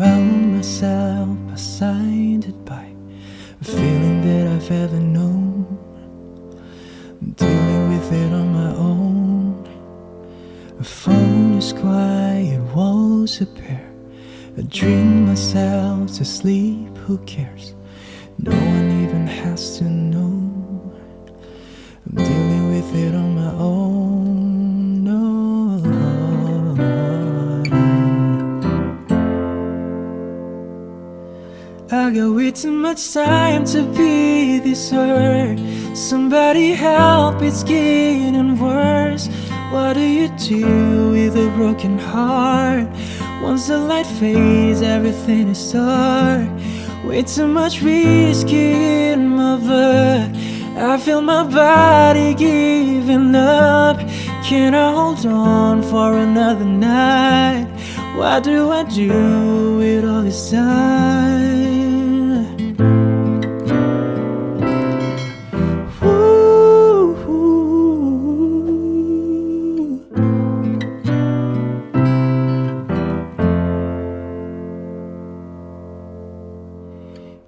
found myself it by a feeling that I've ever known. I'm dealing with it on my own. A phone is quiet, walls appear. I dream myself to sleep, who cares? No one even has to I got way too much time to be this hurt. Somebody help, it's getting worse. What do you do with a broken heart? Once the light fades, everything is dark. Way too much risk in my blood. I feel my body giving up. Can I hold on for another night? What do I do with all this time? Ooh.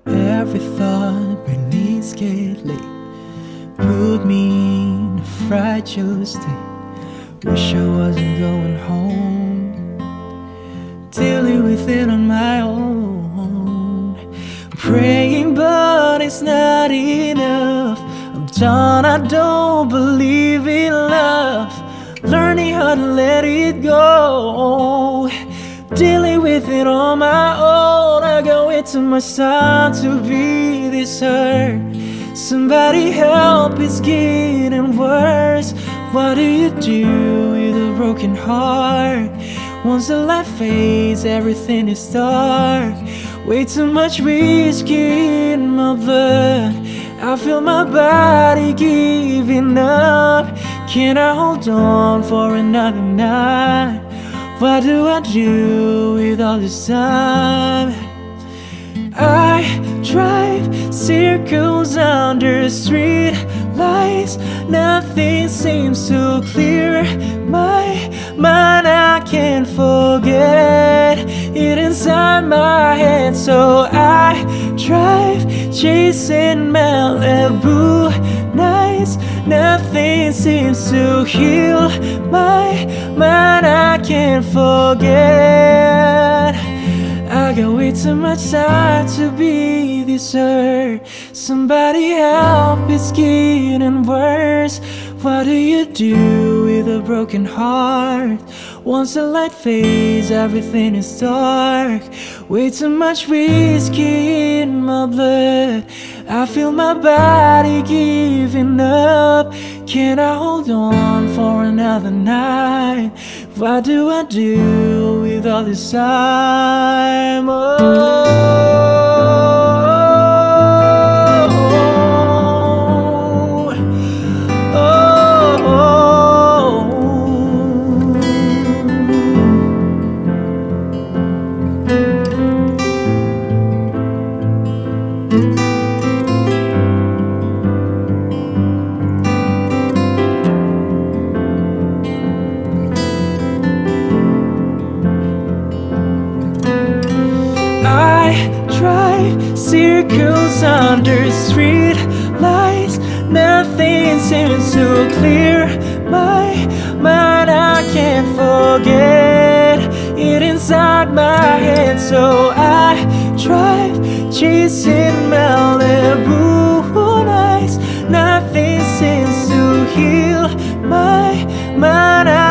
Every thought beneath late Put me in a fragile state Wish I wasn't going home It on my own. Praying but it's not enough. I'm done, I don't believe in love. Learning how to let it go. Dealing with it on my own. I go into my much to be this hurt. Somebody help, it's getting worse. What do you do with a broken heart? Once the light fades, everything is dark Way too much whiskey in my blood I feel my body giving up Can I hold on for another night? What do I do with all this time? I drive circles under street lights. Nothing seems so clear. My mind, can't forget it inside my head. So I drive chasing Malibu nights. Nothing seems to heal my mind. I can't forget. I got way too much time to be this hurt. Somebody help, it's getting worse. What do you do with a broken heart? Once the light fades, everything is dark. Way too much whiskey in my blood. I feel my body giving up. Can I hold on for another night? What do I do with all this time? Oh, I drive circles under street lights. Nothing seems to clear my mind. I can't forget it inside my head. So I drive chasing Malibu nights. Nothing seems to heal my mind.